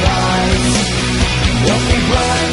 bright, what we bright.